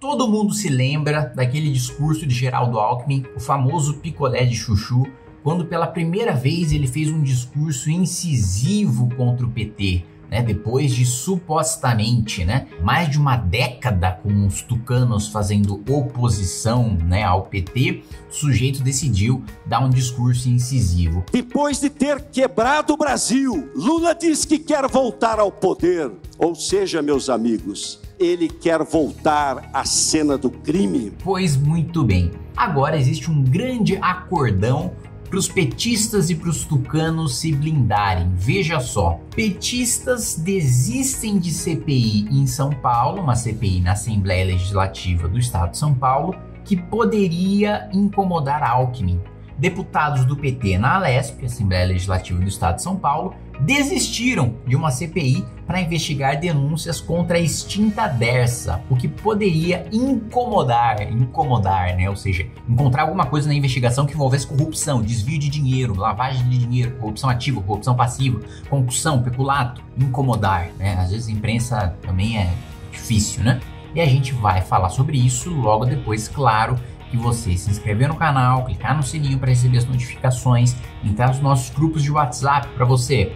Todo mundo se lembra daquele discurso de Geraldo Alckmin, o famoso picolé de chuchu, quando pela primeira vez ele fez um discurso incisivo contra o PT, né, depois de supostamente né, mais de uma década com os tucanos fazendo oposição né, ao PT, o sujeito decidiu dar um discurso incisivo. Depois de ter quebrado o Brasil, Lula diz que quer voltar ao poder. Ou seja, meus amigos, ele quer voltar à cena do crime? Pois muito bem. Agora existe um grande acordão para os petistas e para os tucanos se blindarem. Veja só, petistas desistem de CPI em São Paulo, uma CPI na Assembleia Legislativa do Estado de São Paulo, que poderia incomodar Alckmin. Deputados do PT na Alesp, Assembleia Legislativa do Estado de São Paulo, desistiram de uma CPI para investigar denúncias contra a extinta Dersa, o que poderia incomodar, incomodar, né? Ou seja, encontrar alguma coisa na investigação que envolvesse corrupção, desvio de dinheiro, lavagem de dinheiro, corrupção ativa, corrupção passiva, concussão, peculato, incomodar, né? Às vezes a imprensa também é difícil, né? E a gente vai falar sobre isso logo depois, claro, que você se inscrever no canal, clicar no sininho para receber as notificações, entrar nos nossos grupos de WhatsApp para você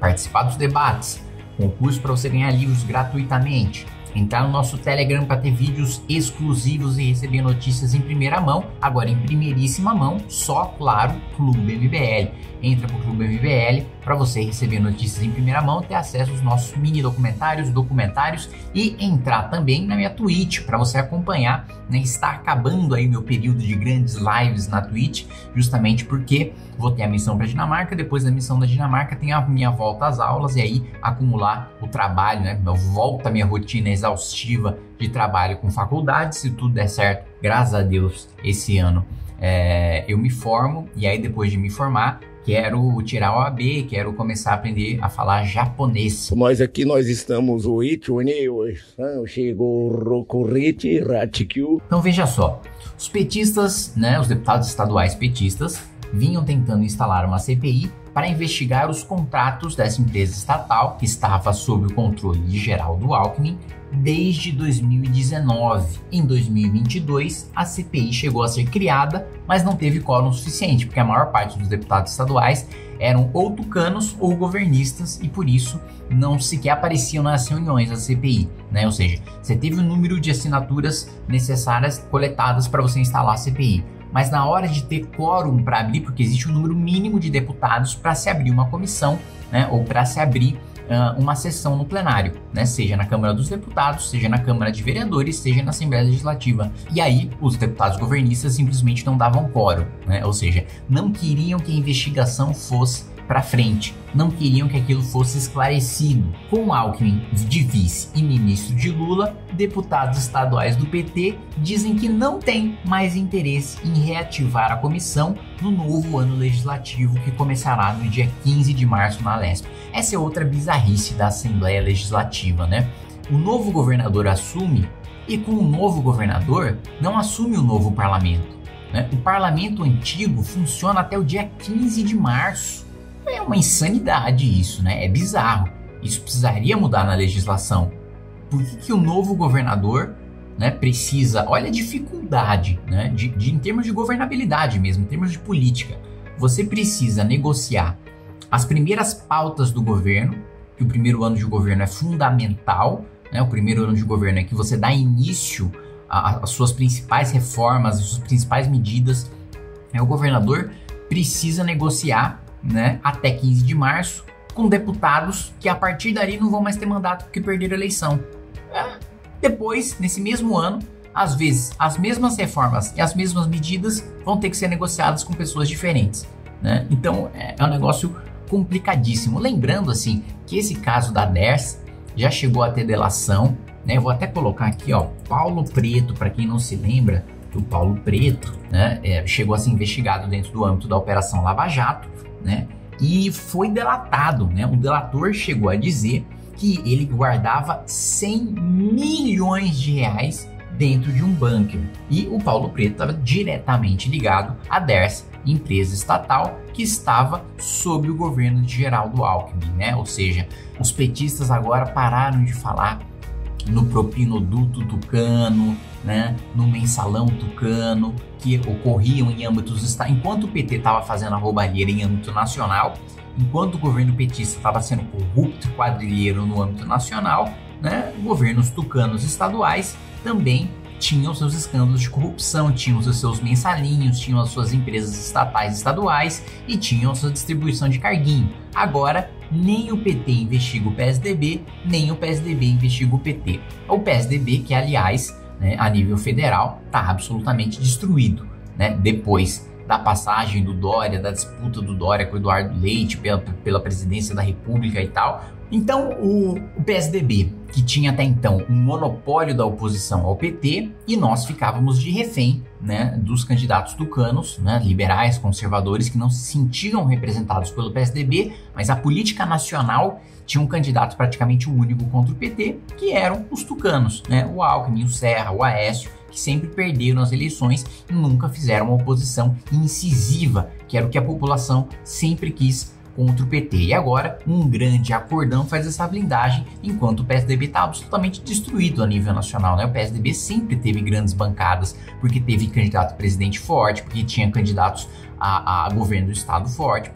participar dos debates, concurso para você ganhar livros gratuitamente, entrar no nosso Telegram para ter vídeos exclusivos e receber notícias em primeira mão, agora em primeiríssima mão, só claro, Clube MBL. Entra pro Clube MBL para você receber notícias em primeira mão, ter acesso aos nossos mini documentários, documentários e entrar também na minha Twitch para você acompanhar, né? Está acabando aí meu período de grandes lives na Twitch, justamente porque vou ter a missão para Dinamarca, depois da missão da Dinamarca tem a minha volta às aulas e aí acumular o trabalho, né? Eu volto à minha rotina exaustiva de trabalho com faculdade, se tudo der certo, graças a Deus, esse ano é, eu me formo e aí depois de me formar quero tirar o AB, quero começar a aprender a falar japonês. Mas aqui nós estamos o chegou Rokuriti, Ratikyu. Então veja só, os petistas, né, os deputados estaduais petistas, vinham tentando instalar uma CPI para investigar os contratos dessa empresa estatal que estava sob o controle de Geraldo Alckmin desde 2019. Em 2022, a CPI chegou a ser criada, mas não teve quórum suficiente, porque a maior parte dos deputados estaduais eram ou tucanos ou governistas e por isso não sequer apareciam nas reuniões da CPI, né? Ou seja, você teve o número de assinaturas necessárias coletadas para você instalar a CPI. Mas na hora de ter quórum para abrir, porque existe um número mínimo de deputados para se abrir uma comissão, né, ou para se abrir uh, uma sessão no plenário, né? Seja na Câmara dos Deputados, seja na Câmara de Vereadores, seja na Assembleia Legislativa. E aí, os deputados governistas simplesmente não davam quórum, né? Ou seja, não queriam que a investigação fosse para frente. Não queriam que aquilo fosse esclarecido. Com Alckmin de vice e ministro de Lula, deputados estaduais do PT dizem que não têm mais interesse em reativar a comissão no novo ano legislativo que começará no dia 15 de março na Lesp. Essa é outra bizarrice da Assembleia Legislativa, né? O novo governador assume e com o novo governador não assume o novo parlamento. Né? O parlamento antigo funciona até o dia 15 de março. É uma insanidade isso, né? É bizarro. Isso precisaria mudar na legislação. Por que, que o novo governador né, precisa. Olha a dificuldade, né? De, de, em termos de governabilidade mesmo, em termos de política. Você precisa negociar as primeiras pautas do governo, que o primeiro ano de governo é fundamental, né? O primeiro ano de governo é que você dá início às suas principais reformas, às suas principais medidas. É, o governador precisa negociar né, até 15 de março, com deputados que a partir dali não vão mais ter mandato porque perderam a eleição. É. Depois, nesse mesmo ano, às vezes as mesmas reformas e as mesmas medidas vão ter que ser negociadas com pessoas diferentes. Né? Então é, é um negócio complicadíssimo. Lembrando assim que esse caso da DERS já chegou a ter delação. Né? Vou até colocar aqui, ó, Paulo Preto, para quem não se lembra, que o Paulo Preto né, é, chegou a ser investigado dentro do âmbito da Operação Lava Jato né? E foi delatado, né? Um delator chegou a dizer que ele guardava 100 milhões de reais dentro de um bunker. E o Paulo Preto estava diretamente ligado à DERS, empresa estatal que estava sob o governo de Geraldo Alckmin, né? Ou seja, os petistas agora pararam de falar no propinoduto tucano, né, no mensalão tucano, que ocorriam em âmbitos enquanto o PT estava fazendo a roubalheira em âmbito nacional, enquanto o governo petista estava sendo corrupto e quadrilheiro no âmbito nacional, né, governos tucanos estaduais também tinham seus escândalos de corrupção, tinham os seus mensalinhos, tinham as suas empresas estatais estaduais e tinham sua distribuição de carguinho. Agora, nem o PT investiga o PSDB, nem o PSDB investiga o PT. O PSDB, que aliás, né, a nível federal, está absolutamente destruído. Né? Depois da passagem do Dória, da disputa do Dória com o Eduardo Leite pela, pela presidência da República e tal, então, o, PSDB, que tinha até então um monopólio da oposição ao PT, e nós ficávamos de refém né, dos candidatos tucanos, né, liberais, conservadores, que não se sentiam representados pelo PSDB, mas a política nacional tinha um candidato praticamente único contra o PT, que eram os tucanos, né, o Alckmin, o Serra, o Aécio, que sempre perderam as eleições e nunca fizeram uma oposição incisiva, que era o que a população sempre quis contra o PT. E agora, um grande acordão faz essa blindagem, enquanto o PSDB está absolutamente destruído a nível nacional. Né? O PSDB sempre teve grandes bancadas, porque teve candidato a presidente forte, porque tinha candidatos a, a governo do estado forte.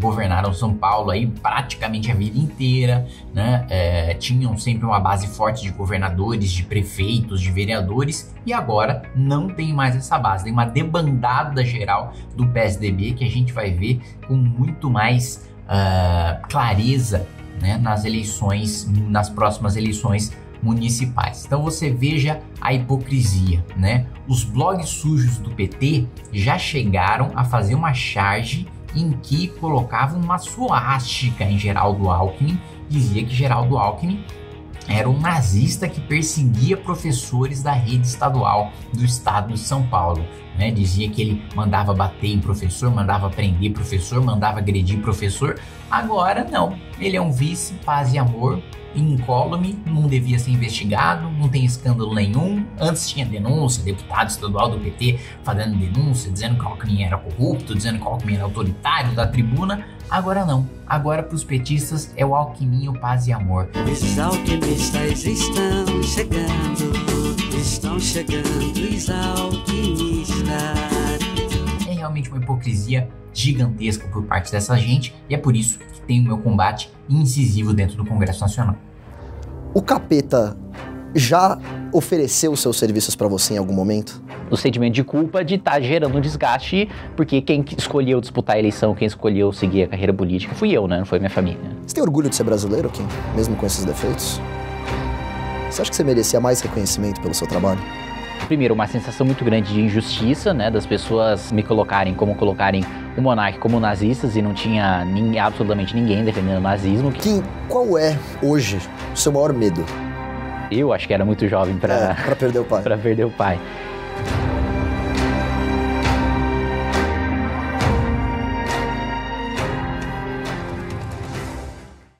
Governaram São Paulo aí praticamente a vida inteira, né? É, tinham sempre uma base forte de governadores, de prefeitos, de vereadores e agora não tem mais essa base. Tem uma debandada geral do PSDB que a gente vai ver com muito mais uh, clareza né, nas eleições, nas próximas eleições municipais. Então você veja a hipocrisia, né? Os blogs sujos do PT já chegaram a fazer uma charge em que colocava uma suástica em Geraldo Alckmin, dizia que Geraldo Alckmin era um nazista que perseguia professores da rede estadual do estado de São Paulo. Né? Dizia que ele mandava bater em professor, mandava prender professor, mandava agredir professor. Agora não, ele é um vice, paz e amor, incólume, não devia ser investigado, não tem escândalo nenhum. Antes tinha denúncia, deputado estadual do PT fazendo denúncia, dizendo que o Alckmin era corrupto, dizendo que o Alckmin era autoritário da tribuna. Agora não. Agora para os petistas é o Alckmin, o paz e amor. Os alquimistas estão chegando, estão chegando os alquimistas. É realmente uma hipocrisia gigantesca por parte dessa gente e é por isso que tem o meu combate incisivo dentro do Congresso Nacional. O capeta já ofereceu seus serviços para você em algum momento? O sentimento de culpa de estar tá gerando um desgaste, porque quem escolheu disputar a eleição, quem escolheu seguir a carreira política fui eu, né? Não foi minha família. Você tem orgulho de ser brasileiro, Kim? Mesmo com esses defeitos? Você acha que você merecia mais reconhecimento pelo seu trabalho? Primeiro, uma sensação muito grande de injustiça, né? Das pessoas me colocarem como colocarem o monarca como nazistas e não tinha absolutamente ninguém defendendo o nazismo. Kim, qual é hoje o seu maior medo? Eu acho que era muito jovem para é, perder o pai. para perder o pai.